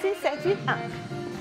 6, 7, 8, 1.